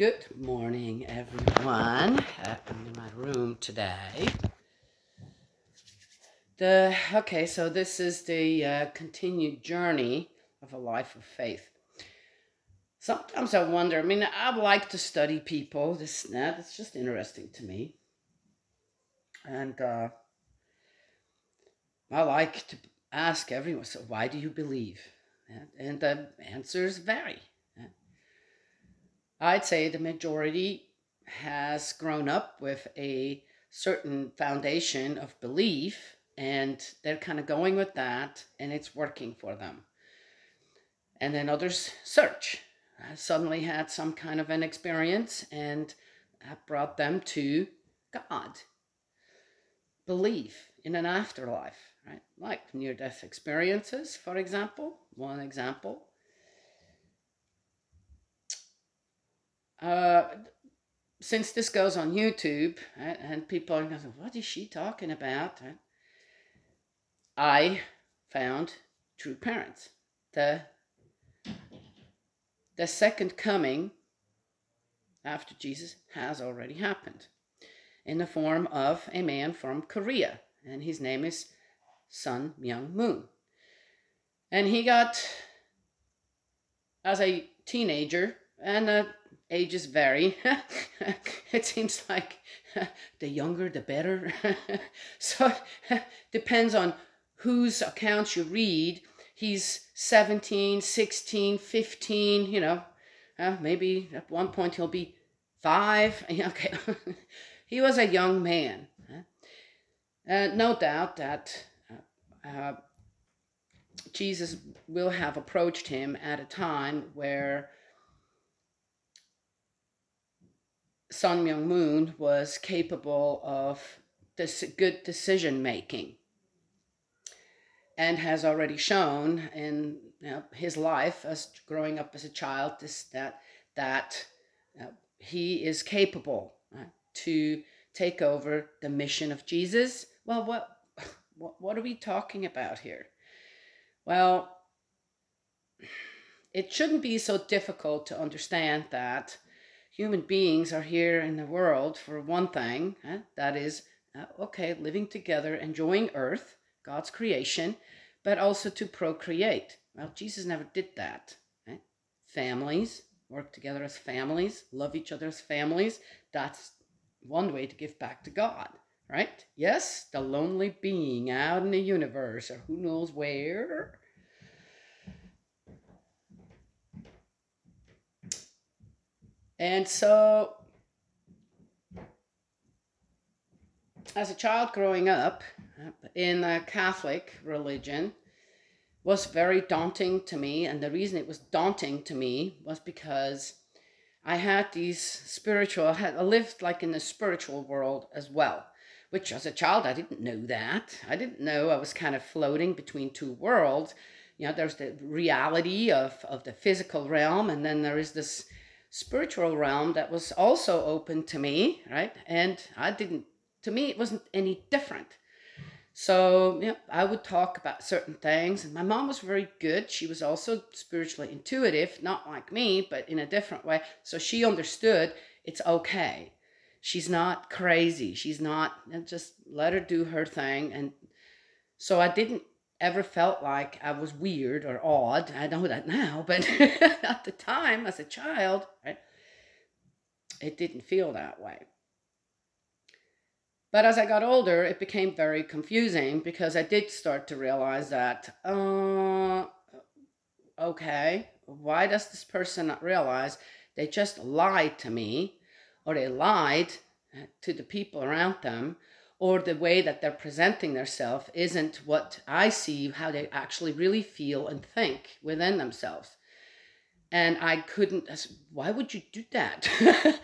Good morning, everyone. I'm in my room today. The okay, so this is the uh, continued journey of a life of faith. Sometimes I wonder. I mean, I like to study people. This that it's just interesting to me, and uh, I like to ask everyone. So, why do you believe? And the answers vary. I'd say the majority has grown up with a certain foundation of belief and they're kind of going with that and it's working for them. And then others search. I suddenly had some kind of an experience and that brought them to God. Belief in an afterlife, right? Like near death experiences, for example, one example. Uh, since this goes on YouTube, right, and people are going, what is she talking about? I found true parents. The, the second coming after Jesus has already happened in the form of a man from Korea, and his name is Sun Myung Moon. And he got, as a teenager, and a ages vary. it seems like the younger the better. so depends on whose accounts you read. He's 17, 16, 15, you know, uh, maybe at one point he'll be five. Okay. he was a young man. Uh, no doubt that uh, uh, Jesus will have approached him at a time where Sun Myung Moon was capable of this good decision making and has already shown in you know, his life as growing up as a child this, that that uh, he is capable uh, to take over the mission of Jesus. Well, what, what what are we talking about here? Well, it shouldn't be so difficult to understand that human beings are here in the world for one thing eh? that is, uh, okay, living together, enjoying earth, God's creation, but also to procreate. Well, Jesus never did that. Eh? Families work together as families, love each other as families. That's one way to give back to God, right? Yes, the lonely being out in the universe or who knows where And so, as a child growing up in the Catholic religion, was very daunting to me. And the reason it was daunting to me was because I had these spiritual, I, had, I lived like in the spiritual world as well, which as a child, I didn't know that. I didn't know I was kind of floating between two worlds. You know, there's the reality of, of the physical realm, and then there is this spiritual realm that was also open to me, right? And I didn't, to me, it wasn't any different. So, yeah, I would talk about certain things. And my mom was very good. She was also spiritually intuitive, not like me, but in a different way. So she understood it's okay. She's not crazy. She's not, just let her do her thing. And so I didn't ever felt like I was weird or odd. I know that now, but at the time, as a child, right, it didn't feel that way. But as I got older, it became very confusing because I did start to realize that, uh, okay, why does this person not realize they just lied to me or they lied to the people around them or the way that they're presenting themselves isn't what I see how they actually really feel and think within themselves. And I couldn't, why would you do that?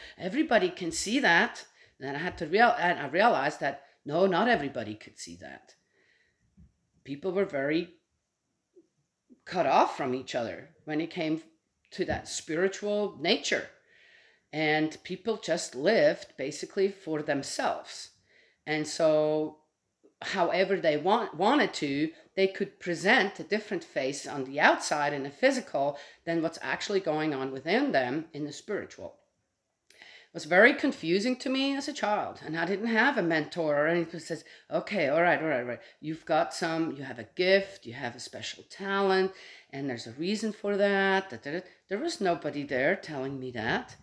everybody can see that. And I had to real, and I realized that no, not everybody could see that. People were very cut off from each other when it came to that spiritual nature. And people just lived basically for themselves and so, however they want, wanted to, they could present a different face on the outside in the physical than what's actually going on within them in the spiritual. It was very confusing to me as a child. And I didn't have a mentor or who says, okay, all right, all right, all right. You've got some, you have a gift, you have a special talent, and there's a reason for that. There was nobody there telling me that.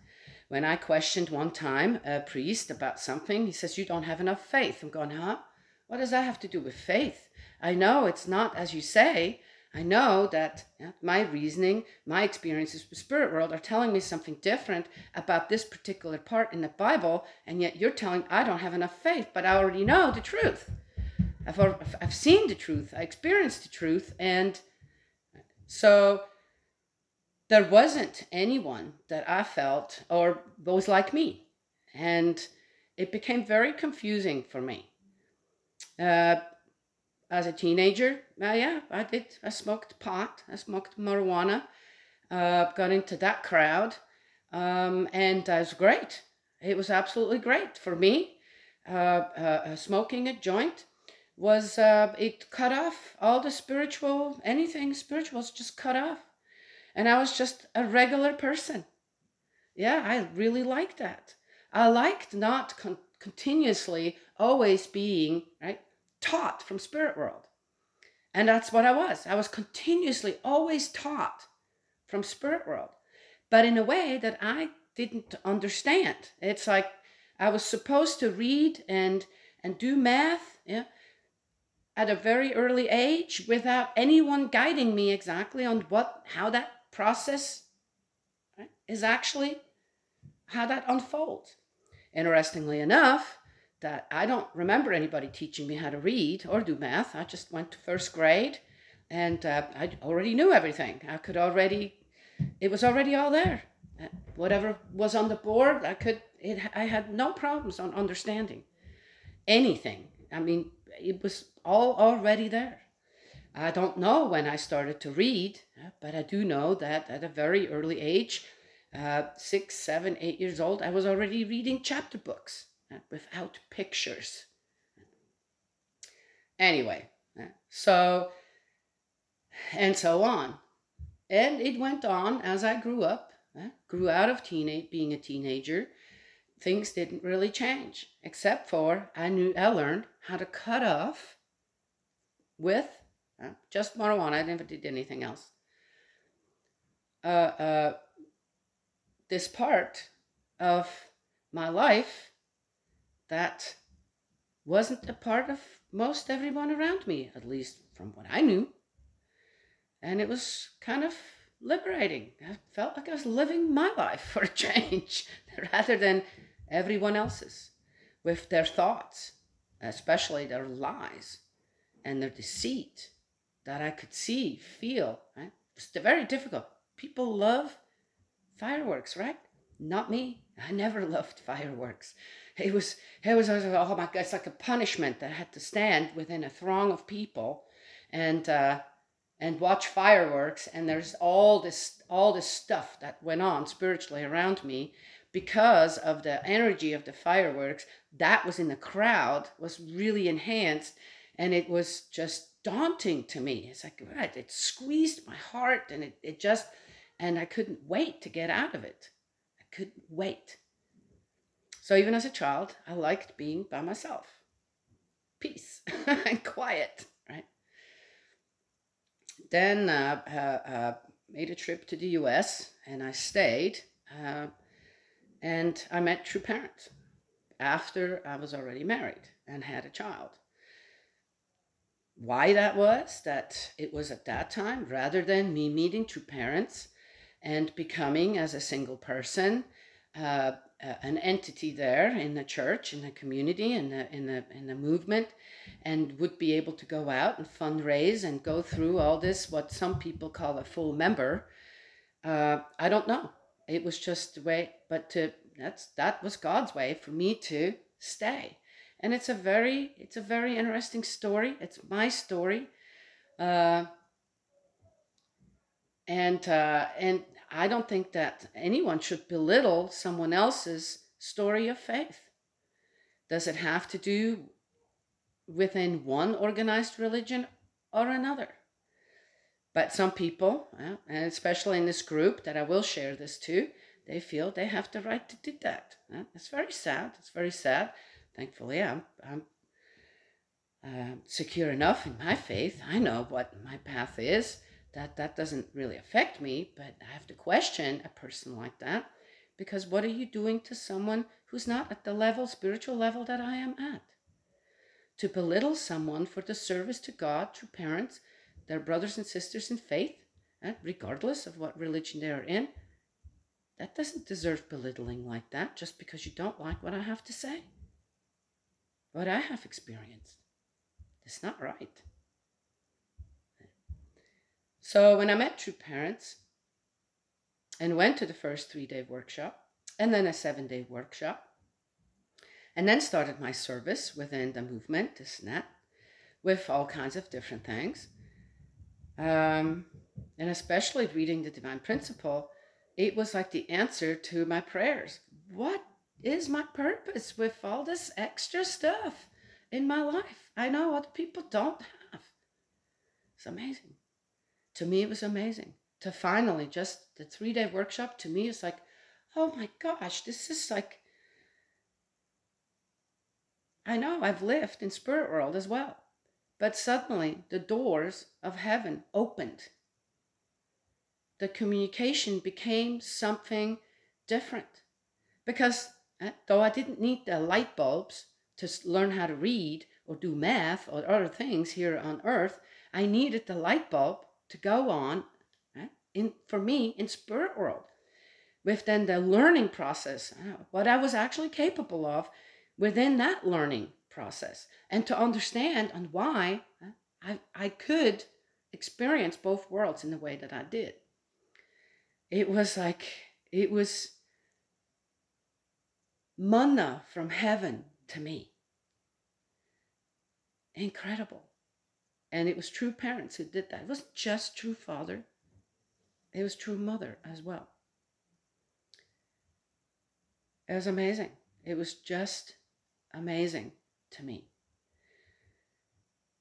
When I questioned one time a priest about something, he says, You don't have enough faith. I'm going, Huh? What does that have to do with faith? I know it's not as you say, I know that my reasoning, my experiences with spirit world are telling me something different about this particular part in the Bible, and yet you're telling I don't have enough faith, but I already know the truth. I've I've seen the truth, I experienced the truth, and so there wasn't anyone that I felt or was like me, and it became very confusing for me. Uh, as a teenager, uh, yeah, I did. I smoked pot. I smoked marijuana. Uh, got into that crowd, um, and it was great. It was absolutely great for me. Uh, uh, uh smoking a joint was it cut off all the spiritual anything spiritual was just cut off, and I was just a regular person. Yeah, I really liked that. I liked not con- continuously always being right taught from spirit world. And that's what I was. I was continuously always taught from spirit world, but in a way that I didn't understand. It's like I was supposed to read and and do math, yeah, at a very early age without anyone guiding me exactly on what how that process right, is actually how that unfolds. Interestingly enough, that I don't remember anybody teaching me how to read or do math. I just went to first grade and uh, I already knew everything. I could already, it was already all there. Uh, whatever was on the board, I could, it, I had no problems on understanding anything. I mean, it was all already there. I don't know when I started to read, uh, but I do know that at a very early age, uh, six, seven, eight years old, I was already reading chapter books without pictures. Anyway, so, and so on. And it went on as I grew up, grew out of teenage, being a teenager. Things didn't really change, except for I knew I learned how to cut off with uh, just marijuana. I never did anything else. Uh, uh, this part of my life that wasn't a part of most everyone around me, at least from what I knew. And it was kind of liberating. I felt like I was living my life for a change rather than everyone else's with their thoughts, especially their lies and their deceit that I could see, feel. Right? It's very difficult. People love fireworks, right? Not me. I never loved fireworks. It was, it was, oh my God, it's like a punishment that I had to stand within a throng of people and, uh, and watch fireworks. And there's all this, all this stuff that went on spiritually around me because of the energy of the fireworks that was in the crowd was really enhanced. And it was just daunting to me. It's like, right, it squeezed my heart and it, it just, and I couldn't wait to get out of it. I couldn't wait. So even as a child, I liked being by myself. Peace and quiet, right? Then uh, uh, uh, made a trip to the US and I stayed. Uh, and I met true parents after I was already married and had a child. Why that was, that it was at that time, rather than me meeting two parents and becoming as a single person, uh, uh, an entity there in the church, in the community, in the in the in the movement, and would be able to go out and fundraise and go through all this what some people call a full member. Uh, I don't know. It was just the way, but to that's that was God's way for me to stay, and it's a very it's a very interesting story. It's my story. Uh, and uh, and I don't think that anyone should belittle someone else's story of faith. Does it have to do within one organized religion or another? But some people, and especially in this group that I will share this to, they feel they have the right to do that. It's very sad. It's very sad. Thankfully, I'm, I'm uh, secure enough in my faith. I know what my path is. That that doesn't really affect me, but I have to question a person like that because what are you doing to someone who's not at the level, spiritual level that I am at? To belittle someone for the service to God to parents, their brothers and sisters in faith, eh, regardless of what religion they are in, that doesn't deserve belittling like that just because you don't like what I have to say. What I have experienced. It's not right. So when I met True Parents and went to the first three day workshop and then a seven day workshop, and then started my service within the movement, this and that, with all kinds of different things. Um, and especially reading the Divine Principle, it was like the answer to my prayers. What is my purpose with all this extra stuff in my life? I know what people don't have. It's amazing. To me, it was amazing. To finally, just the three day workshop, to me, it's like, oh my gosh, this is like I know I've lived in spirit world as well. But suddenly the doors of heaven opened. The communication became something different. Because though I didn't need the light bulbs to learn how to read or do math or other things here on earth, I needed the light bulb to go on eh, in for me in spirit world. With then the learning process, eh, what I was actually capable of within that learning process and to understand on why I, I could experience both worlds in the way that I did. It was like, it was manna from heaven to me. Incredible. And it was true parents who did that. It wasn't just true father, it was true mother as well. It was amazing. It was just amazing to me.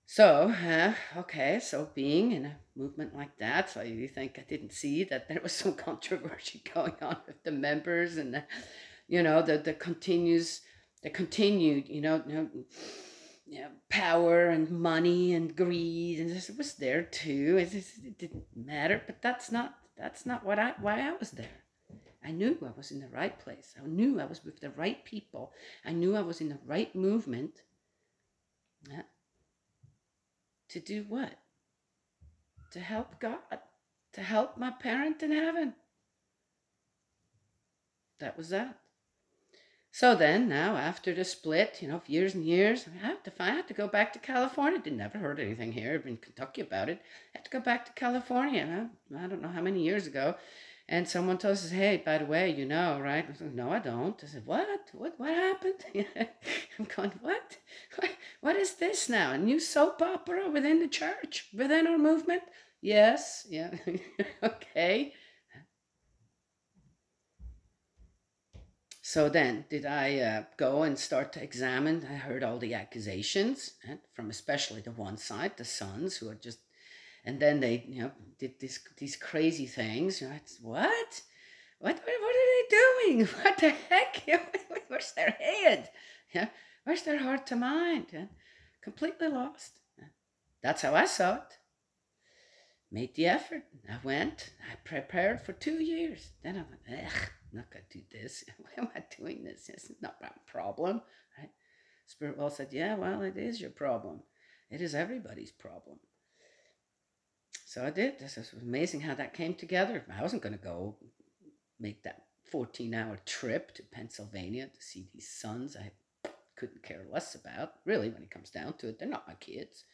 So, uh, okay, so being in a movement like that, so you think I didn't see that there was some controversy going on with the members and the, you know, the, the continues, the continued, you know, you know, power and money and greed and this was there too. It, it didn't matter, but that's not, that's not what I, why I was there. I knew I was in the right place. I knew I was with the right people. I knew I was in the right movement. Yeah. To do what? To help God, to help my parent in heaven. That was that. So then, now after the split, you know, years and years, I have to find, I had to go back to California. Did never heard anything here in Kentucky about it. I had to go back to California. I don't know how many years ago and someone tells us, hey, by the way, you know, right? I said, no, I don't. I said, what? What, what happened? I'm going, what? what? What is this now? A new soap opera within the church, within our movement? Yes, yeah, okay. So then, did I uh, go and start to examine? I heard all the accusations from especially the one side, the sons, who are just and then they you know did this these crazy things. You know, what? What, what, what are they doing? What the heck? Where's their head? Yeah, where's their heart to mind? Yeah? Completely lost. Yeah. That's how I saw it. Made the effort. I went. I prepared for two years. Then I went, ugh, I'm not gonna do this. Why am I doing this? This is not my problem. Right? Spirit well said, Yeah, well, it is your problem. It is everybody's problem. So I did. This was amazing how that came together. I wasn't going to go make that 14 hour trip to Pennsylvania to see these sons I couldn't care less about. Really, when it comes down to it, they're not my kids.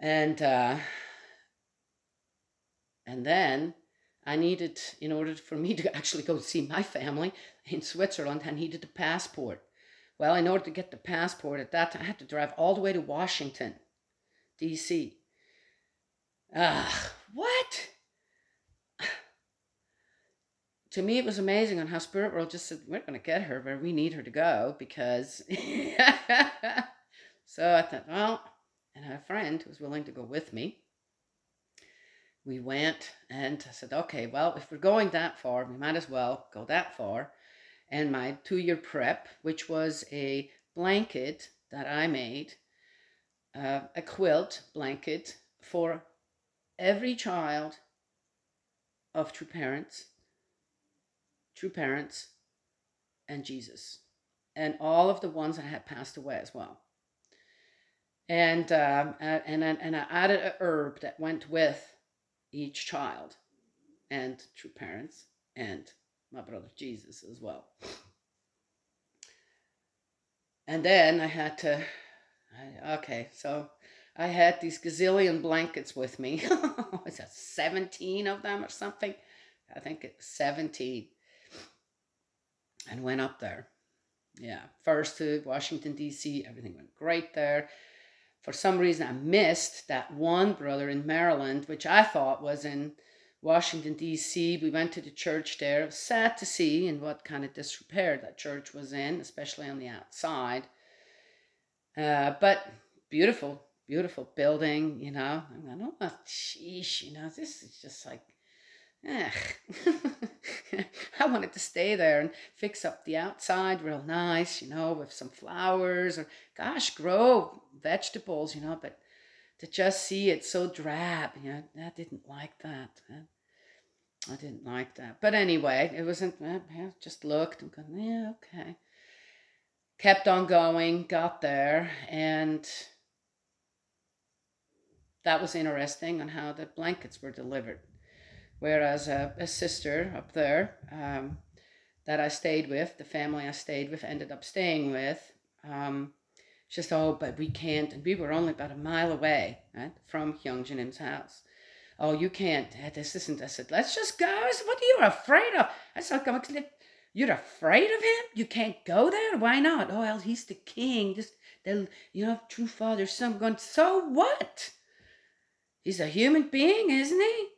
And, uh, and then I needed, in order for me to actually go see my family in Switzerland, I needed a passport. Well, in order to get the passport at that time, I had to drive all the way to Washington, D.C. Ah, what? to me, it was amazing on how Spirit World just said, we're going to get her where we need her to go because. so I thought, well, and had a friend who was willing to go with me. We went and I said, okay, well, if we're going that far, we might as well go that far. And my two year prep, which was a blanket that I made, uh, a quilt blanket for every child of true parents, true parents, and Jesus, and all of the ones that had passed away as well. And um, and and I added a herb that went with each child and true parents and my brother Jesus as well. And then I had to, I, okay, so I had these gazillion blankets with me. Was that 17 of them or something? I think it was 17. And went up there. Yeah, first to Washington, D.C., everything went great there for some reason I missed that one brother in Maryland, which I thought was in Washington, D.C. We went to the church there. It was sad to see in what kind of disrepair that church was in, especially on the outside. Uh, but beautiful, beautiful building, you know. I mean, oh, sheesh, you know, this is just like I wanted to stay there and fix up the outside real nice, you know, with some flowers or, gosh, grow vegetables, you know, but to just see it so drab, you know, I didn't like that. I didn't like that. But anyway, it wasn't, I just looked and going, yeah, okay. Kept on going, got there, and that was interesting on how the blankets were delivered. Whereas a, a sister up there um, that I stayed with, the family I stayed with, ended up staying with, um, said, oh, but we can't. And we were only about a mile away right, from Hyung Jin house. Oh, you can't. This isn't. I said, let's just go. I said, what are you afraid of? I said, come you're afraid of him? You can't go there? Why not? Oh, well, he's the king. This, the, you know, true father, son. Going, so what? He's a human being, isn't he?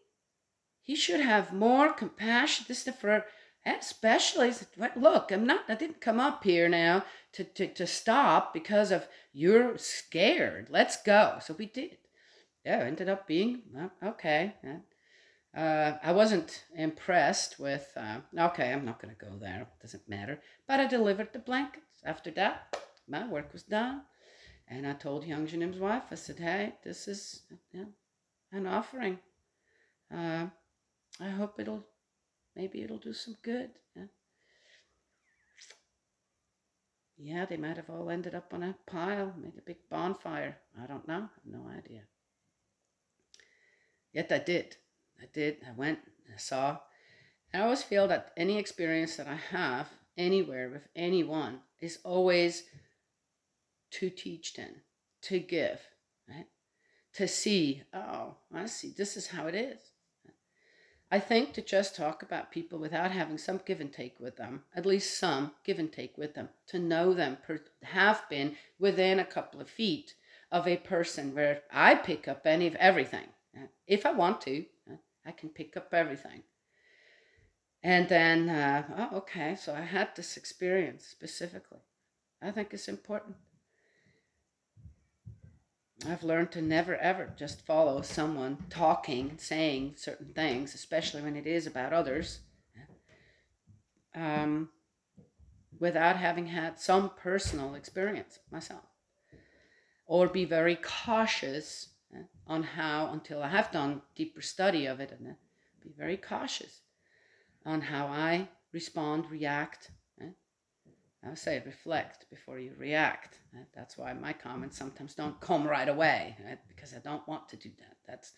He should have more compassion. This is for especially look, I'm not I didn't come up here now to, to, to stop because of you're scared. Let's go. So we did. Yeah, ended up being okay. Uh, I wasn't impressed with, uh, okay, I'm not going to go there. It doesn't matter. But I delivered the blankets. After that, my work was done. And I told young Jinim's wife, I said, hey, this is yeah, an offering. Uh, I hope it'll, maybe it'll do some good. Yeah. they might have all ended up on a pile, made a big bonfire. I don't know. No idea. Yet I did. I did. I went, I saw. I always feel that any experience that I have anywhere with anyone is always to teach them, to give, right? To see, oh, I see, this is how it is. I think to just talk about people without having some give and take with them, at least some give and take with them, to know them, per, have been within a couple of feet of a person where I pick up any of everything. If I want to, I can pick up everything. And then, uh, oh, okay, so I had this experience specifically. I think it's important. I've learned to never ever just follow someone talking, saying certain things, especially when it is about others, um, without having had some personal experience myself. Or be very cautious uh, on how, until I have done deeper study of it, and uh, be very cautious on how I respond, react, I say reflect before you react. Uh, that's why my comments sometimes don't come right away, right? because I don't want to do that. That's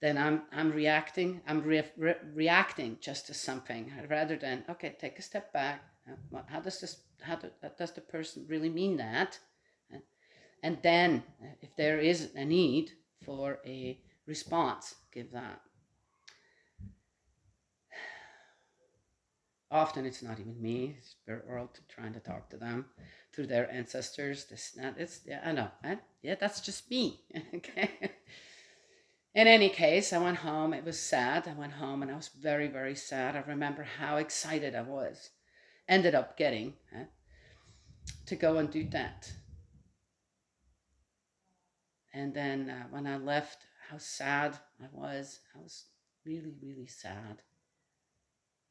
then I'm I'm reacting. I'm re- re- reacting just to something uh, rather than okay, take a step back. How does this? How do, does the person really mean that? And then, if there is a need for a response, give that. Often it's not even me it's spirit world trying to talk to them through their ancestors this not it's yeah i know I, yeah that's just me okay in any case i went home it was sad i went home and i was very very sad i remember how excited i was ended up getting eh, to go and do that and then uh, when i left how sad I was. I was really, really sad.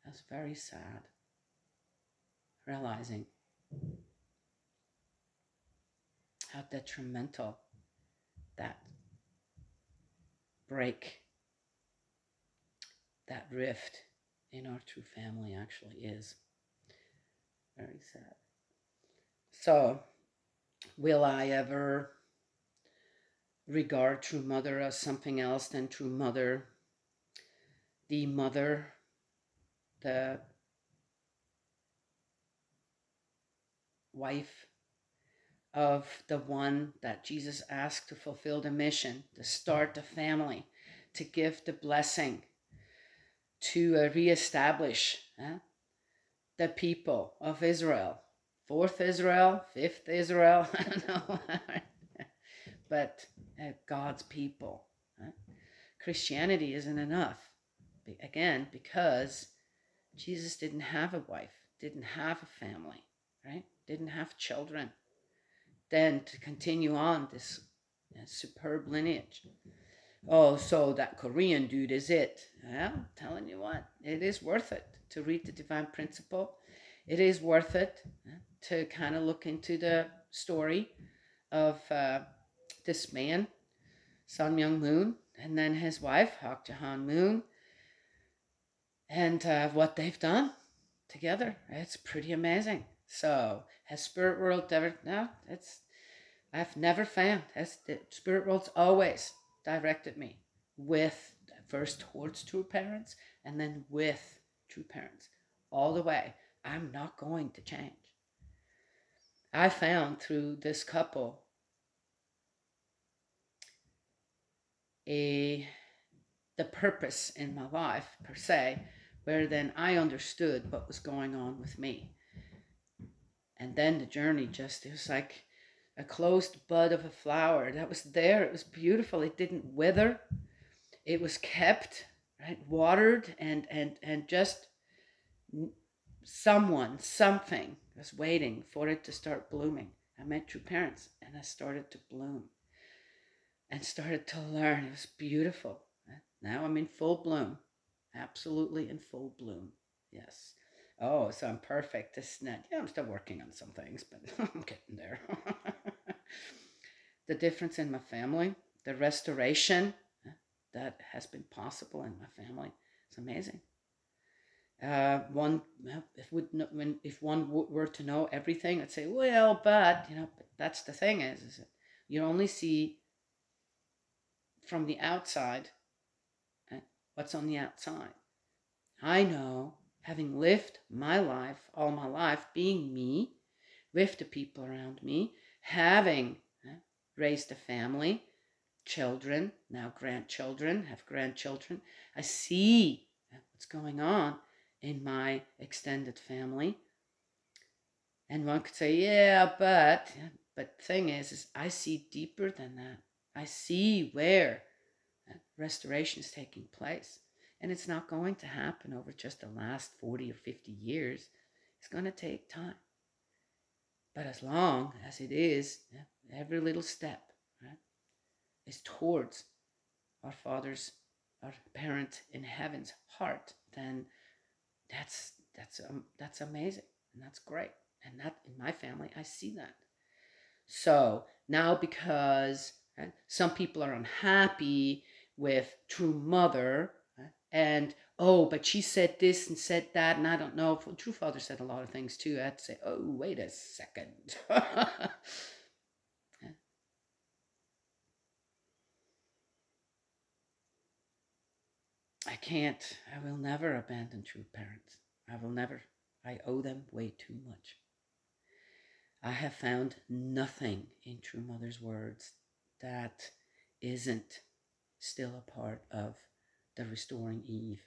Was very sad. Realizing how detrimental that break, that rift in our true family actually is. Very sad. So, will I ever regard True Mother as something else than True Mother? The mother, the wife of the one that Jesus asked to fulfill the mission, to start the family, to give the blessing, to uh, reestablish uh, the people of Israel. Fourth Israel, fifth Israel, I don't know. but uh, God's people. Uh, Christianity isn't enough. Again, because Jesus didn't have a wife, didn't have a family, right? Didn't have children. Then to continue on this uh, superb lineage. Oh, so that Korean dude is it. Well, I'm telling you what, it is worth it to read the divine principle. It is worth it to kind of look into the story of uh, this man, Sun Myung Moon, and then his wife, Hak Ja Han Moon, and uh, what they've done together. It's pretty amazing. So, has Spirit World ever? No, it's. I've never found. Has Spirit World's always directed me with first towards true parents and then with true parents all the way. I'm not going to change. I found through this couple a the purpose in my life per se, where then I understood what was going on with me. And then the journey just it was like a closed bud of a flower that was there. It was beautiful. It didn't wither. It was kept, right, watered and and and just someone, something was waiting for it to start blooming. I met true parents and I started to bloom and started to learn. It was beautiful. Now I'm in full bloom, absolutely in full bloom. Yes. Oh, so I'm perfect. This net. Yeah, I'm still working on some things, but I'm getting there. the difference in my family, the restoration that has been possible in my family, it's amazing. Uh, one, if would when if one were to know everything, I'd say, well, but you know, but that's the thing is, is you only see from the outside what's on the outside. I know, having lived my life all my life, being me, with the people around me, having uh, raised a family, children, now grandchildren, have grandchildren, I see uh, what's going on in my extended family. And one could say, yeah, but, but the thing is, is I see deeper than that. I see where restoration is taking place. And it's not going to happen over just the last 40 or 50 years. It's going to take time. But as long as it is, every little step right, is towards our Father's, our parent in heaven's heart, then that's that's um, that's amazing and that's great and that in my family i see that so now because right, some people are unhappy with true mother and oh but she said this and said that and i don't know true father said a lot of things too I'd say oh wait a second I can't, I will never abandon true parents. I will never. I owe them way too much. I have found nothing in True Mother's words that isn't still a part of the restoring Eve.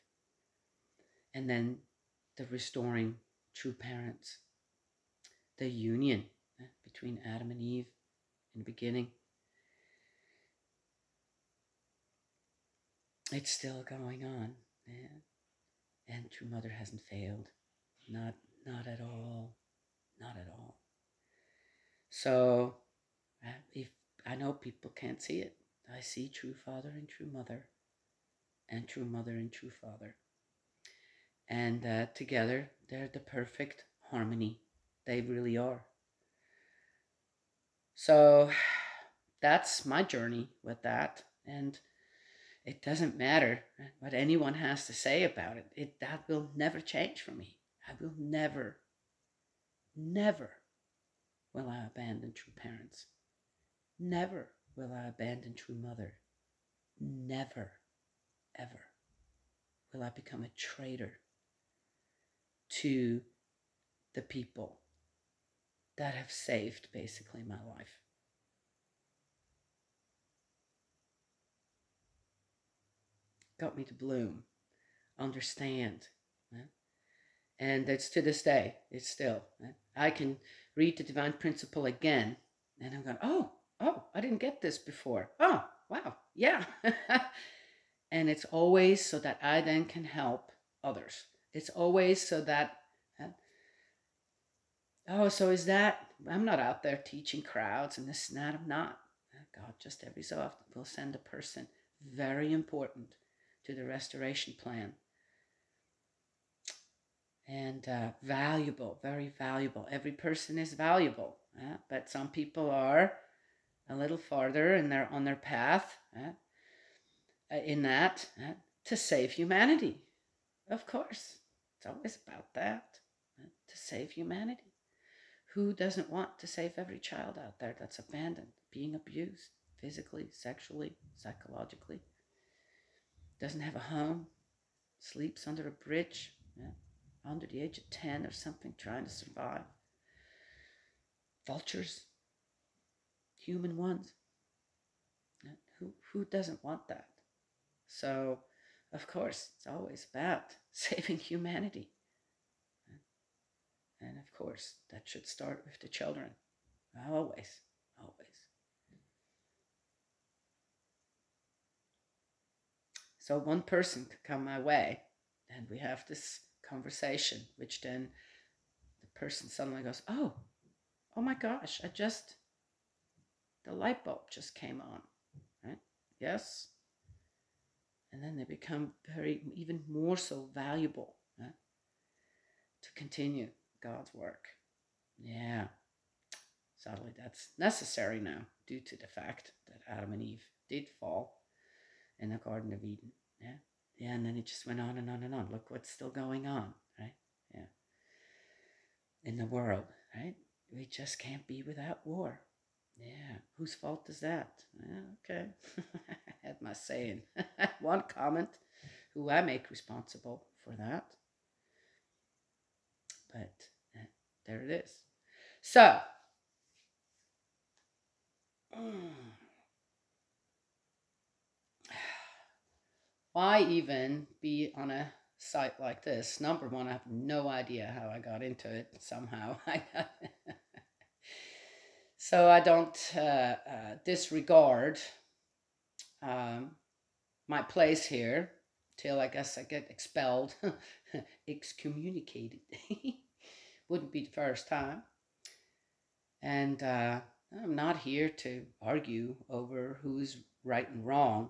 And then the restoring true parents, the union eh, between Adam and Eve in the beginning it's still going on. And True Mother hasn't failed. Not not at all. Not at all. So uh, if I know people can't see it, I see true father and true mother, and true mother and true father. And uh, together, they're the perfect harmony. They really are. So that's my journey with that. And it doesn't matter what anyone has to say about it. It that will never change for me. I will never, never will I abandon true parents. Never will I abandon true mother. Never, ever will I become a traitor to the people that have saved basically my life. Got me to bloom, understand. Eh? And it's to this day, it's still. Eh? I can read the divine principle again and I'm going, oh, oh, I didn't get this before. Oh, wow, yeah. and it's always so that I then can help others. It's always so that, uh, oh, so is that, I'm not out there teaching crowds and this and that. I'm not. God, just every so often will send a person very important to the restoration plan. And uh, valuable, very valuable. Every person is valuable, uh, but some people are a little farther and they're on their path uh, in that uh, to save humanity. Of course, it's always about that uh, to save humanity. Who doesn't want to save every child out there that's abandoned, being abused physically, sexually, psychologically? Doesn't have a home, sleeps under a bridge, under the age of 10 or something, trying to survive. Vultures human ones. Who, who doesn't want that? So, of course, it's always about saving humanity. And of course, that should start with the children. Always, always. So one person could come my way, and we have this conversation, which then the person suddenly goes, Oh, oh my gosh, I just the light bulb just came on, right? Yes. And then they become very, even more so valuable right? to continue God's work. Yeah. Sadly, that's necessary now due to the fact that Adam and Eve did fall in the Garden of Eden. Yeah. Yeah. And then it just went on and on and on. Look what's still going on, right? Yeah. In the world, right? We just can't be without war. Yeah, whose fault is that? Yeah, okay. I had my saying. One comment, who I make responsible for that. But uh, there it is. So, why even be on a site like this? Number one, I have no idea how I got into it. Somehow I so I don't uh, uh, disregard um, my place here till I guess I get expelled, excommunicated. Wouldn't be the first time. And uh, I'm not here to argue over who's right and wrong.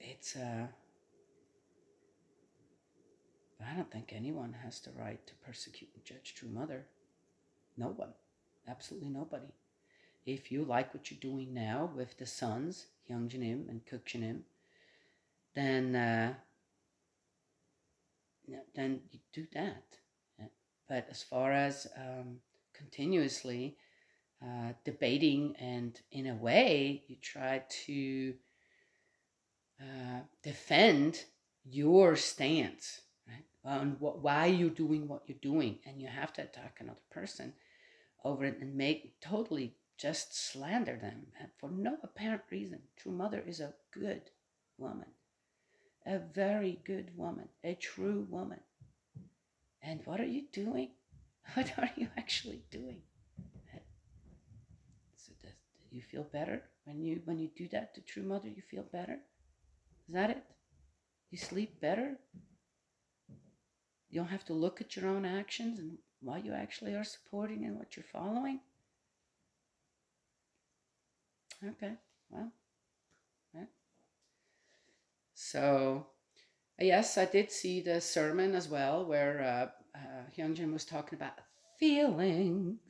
It's uh, I don't think anyone has the right to persecute and judge True Mother. No one. Absolutely nobody. If you like what you're doing now with the sons, Hyungjanim and Kukjanim, then uh, then you do that. But as far as um, continuously uh, debating and in a way you try to uh, defend your stance on what, why you're doing what you're doing, and you have to attack another person over it and make totally just slander them for no apparent reason. True Mother is a good woman, a very good woman, a true woman. And what are you doing? What are you actually doing? So does, do you feel better when you when you do that to True Mother? You feel better. Is that it? You sleep better. You don't have to look at your own actions and what you actually are supporting and what you're following. Okay. Well. Right. So, yes, I did see the sermon as well, where uh, uh, Hyung Jin was talking about feelings,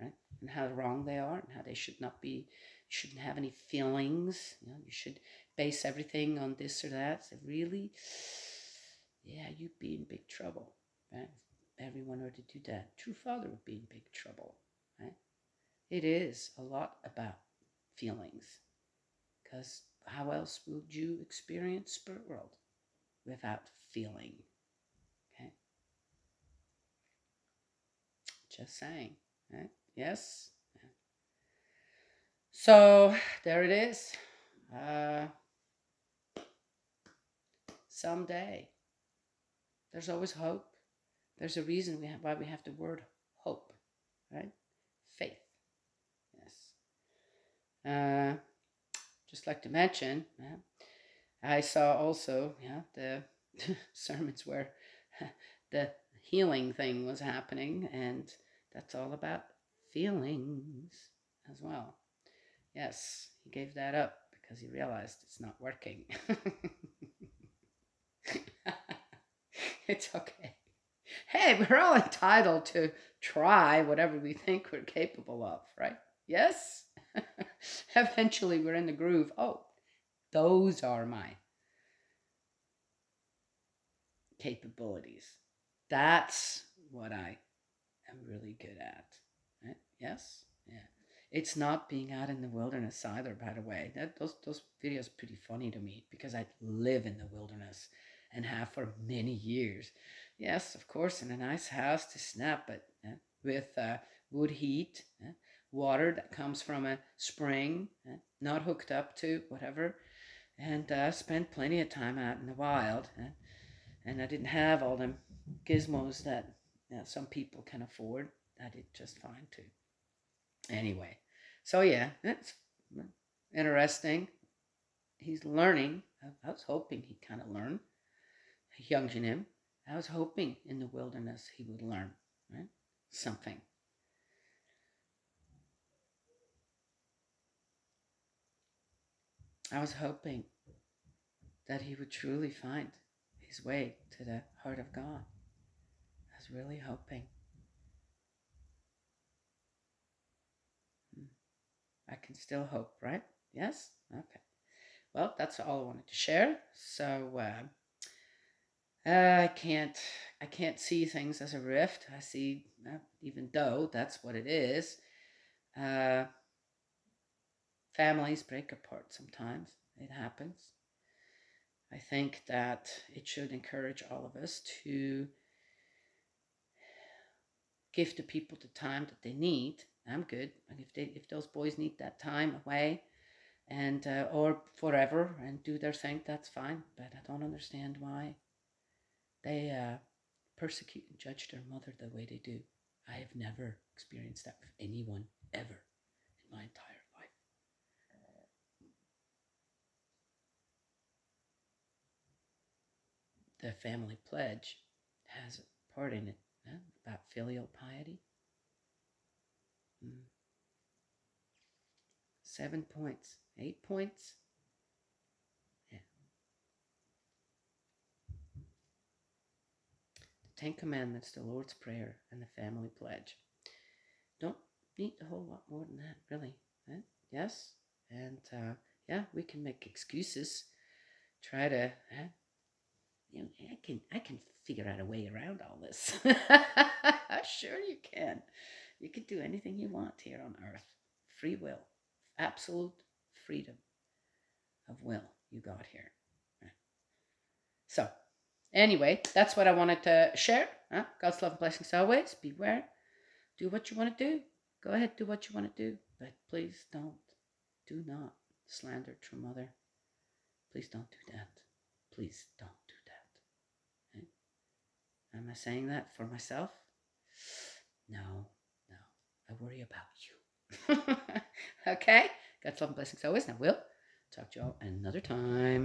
right, and how wrong they are, and how they should not be. You shouldn't have any feelings. You know, you should base everything on this or that. Really, yeah, you'd be in big trouble, right? If everyone were to do that, true father would be in big trouble, right? It is a lot about feelings, because how else would you experience spirit world without feeling? Okay. Just saying, right? Yes. So there it is. Uh, someday. There's always hope. There's a reason we have, why we have the word hope, right? Faith. Yes. Uh, just like to mention, yeah, I saw also, yeah, the sermons where the healing thing was happening, and that's all about feelings as well. Yes, he gave that up because he realized it's not working. it's okay. Hey, we're all entitled to try whatever we think we're capable of, right? Yes? Eventually, we're in the groove. Oh, those are my capabilities. That's what I am really good at. Right? Yes? Yeah. It's not being out in the wilderness either, by the way. That those those videos pretty funny to me because I live in the wilderness and have for many years. Yes, of course, in a nice house to snap it eh, with uh, wood heat, eh, water that comes from a spring, eh, not hooked up to whatever, and uh, spent plenty of time out in the wild. And I didn't have all them gizmos that you know, some people can afford. I did just fine too. Anyway, so yeah, it's interesting. He's learning. I was hoping he'd kind of learn. Hyung Jin. I was hoping in the wilderness he would learn right? something. I was hoping that he would truly find his way to the heart of God. I was really hoping. I can still hope, right? Yes? Okay. Well, that's all I wanted to share. So uh, I can't I can't see things as a rift. I see, uh, even though that's what it is. Uh, families break apart sometimes. It happens. I think that it should encourage all of us to give the people the time that they need I'm good. if they if those boys need that time away, and uh, or forever and do their thing, that's fine. But I don't understand why they uh, persecute and judge their mother the way they do. I have never experienced that with anyone ever in my entire life. The family pledge has a part in it huh, about filial piety. Mm. Seven points. Eight points. Yeah. The Ten Commandments, the Lord's Prayer, and the Family Pledge. Don't need a whole lot more than that, really. Right? Yes? And uh, yeah, we can make excuses. Try to, huh? you know, I can, I can figure out a way around all this. sure you can. You can do anything you want here on earth. Free will. Absolute freedom of will you got here. Eh? So, anyway, that's what I wanted to share. Huh? God's love and blessings always. Beware. Do what you want to do. Go ahead, do what you want to do. But please don't, do not slander true mother. Please don't do that. Please don't do that. Okay? Am I saying that for myself? No. No. I worry about you. okay? God's love and blessings always, and I will talk to you all another time.